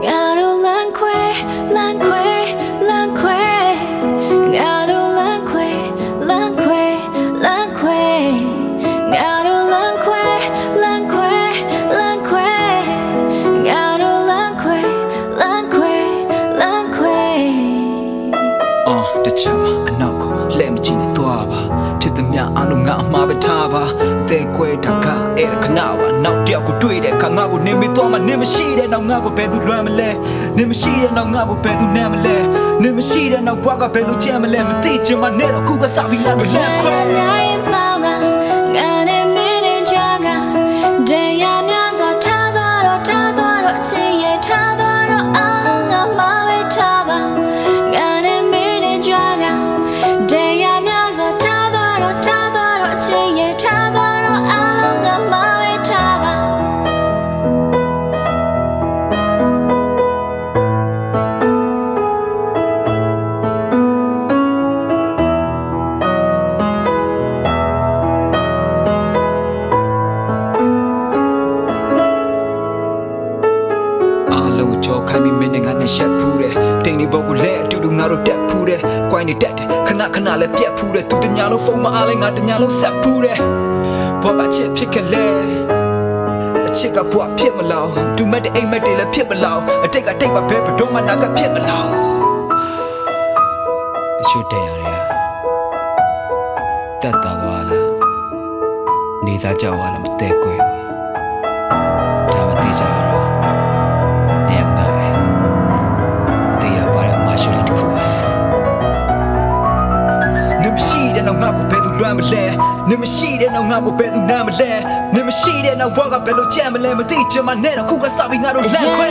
ငါတို့လမ်းခွဲလမ်းခွဲလမ်းခွဲငါတို့လမ်းခွဲလမ်းခွဲလမ်းခွဲငါတို့လမ်းခွဲလမ်းခွဲလမ်းခွဲငါတို့လမ်းခွဲလမ်းခွဲလမ်းခွဲအော်တချမ်းအနောက်ကိုလှည့်မကြည့်နဲ့သွားပါဖြစ်သည်များအလုံးငါအမှားပဲထားပါတဲ့ခွဲတာကအဲ့ခဏပါ နောက်တယောက်ကိုတွေ့တဲ့ခါငါကိုနေမသွားမှနေမရှိတဲ့နောက်ငါကိုဘယ်သူလွမ်းမလဲနေမရှိတဲ့နောက်ငါကိုဘယ်သူနဲ့မလဲနေမရှိတဲ့နောက်ဘွားကဘယ်လိုကြမ်းမလဲမသိချင်မှနဲ့တော့ခုကစပြီးလာမလဲ ကြောခိုင်းပြီးမင်းနဲ့ငါနဲ့ရှက်ဖူးတယ်တိမ်နေဘောကိုလဲအတူတူငါတို့တက်ဖူးတယ်ကွိုင်းနေတက်တယ်ခဏခဏလည်းပြက်ဖူးတယ်သူတညာလုံးဖုန်းမအားလဲငါတညာလုံးဆက်ဖူးတယ်ဘောကချစ်ဖြစ်ခဲ့လဲအချစ်ကဘွားဖြစ်မလောင်သူမက်တဲ့အိမ်မက်တွေလည်းဖြစ်မလောင်အတိတ်ကတိတ်ပါပဲဘဒုံမနာကဖြစ်မလောင်အချွတ်တဲ့ရတယ်တက်တာသွားလားနေသားကြောက်သွားလားမတဲကွယ် မရှိတဲ့နောက်ငါကိုဘယ်သူလွမ်းမလဲနေမရှိတဲ့နောက်ငါကိုဘယ်သူနားမလဲနေမရှိတဲ့နောက်ဘောကဘယ်လိုကြမ်းမလဲမသိချင်မှနဲ့တော့ခုကစပြီးငါတို့လန့်ခွဲ